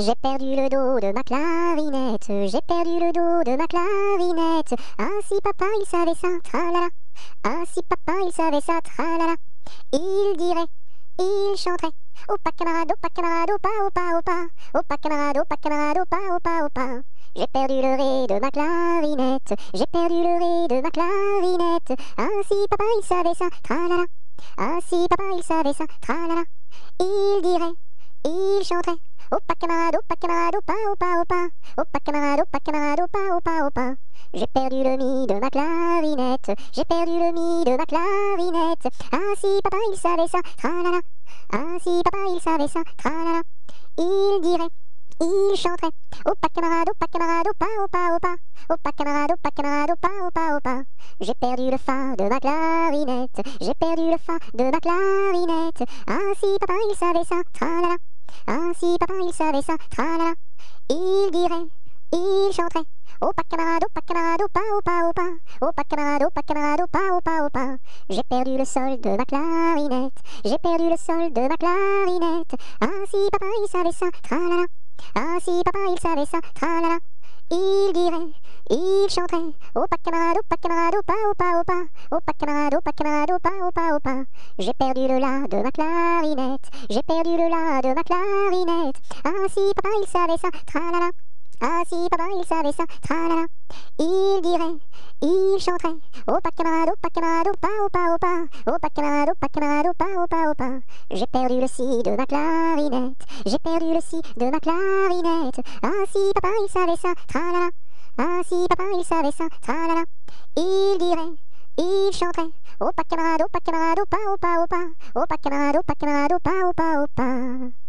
J'ai perdu le dos de ma clarinette, j'ai perdu le dos de ma clarinette. Ah si papa il savait ça, tralala. Ah si papa il savait ça, tralala. Il dirait, il chanterait. Opa camarade, opa camarade, opa, opa, opa. Opa camarade, opa camarade, opa, opa, opa. J'ai perdu le ré de ma clarinette, j'ai perdu le ré de ma clarinette. Ah si papa il savait ça, tralala. Ah si papa il savait ça, tralala. Il dirait, il chanterait. Opa camarade, opa camarade, opa, opa, opa. Opa camarade, opa camarade, opa, opa, opa. J'ai perdu le mi de ma clarinette, j'ai perdu le mi de ma clarinette. Ah si papa il savait ça, tralala. Ah si papa il savait ça, tralala. Il dirait, il chanterait. Opa camarade, opa camarade, opa, opa, opa. Opa camarade, opa camarade, opa, opa, opa. J'ai perdu le fa de ma clarinette, j'ai perdu le fa de ma clarinette. Ah si papa il savait ça, tralala. Ah si papa il savait ça, tralala. Il dirait, il chanterait. Opa camarade, opa camarade, opa, opa, opa. Opa camarade, opa camarade, opa, opa, opa. J'ai perdu le sol de ma clarinette, j'ai perdu le sol de ma clarinette. Ah papa il savait ça, tralala. Ah si papa il savait ça, tralala. Il dirait, il chanterait. Opa camarade, opa camarade, opa, opa, opa. Opa camarade, opa camarade, opa, opa, opa. J'ai perdu le la de ma clarinette, j'ai perdu le la de ma clarinette. Ah si papa il savait ça, tralala. Ah si papa il savait ça, tralala. Il dirait, il chanterait. Opa camarade, opa camarade, opa, opa, opa. Opa camarade, opa camarade, opa, opa, opa. J'ai perdu le si de ma clarinette, j'ai perdu le si de ma clarinette. Ah si papa il savait ça, tralala. Ah si papa il savait ça, tralala. Il dirait, il chanterait. Opa camarade, opa camarade, opa, opa, opa. Opa camarade, opa camarade, opa, opa, opa.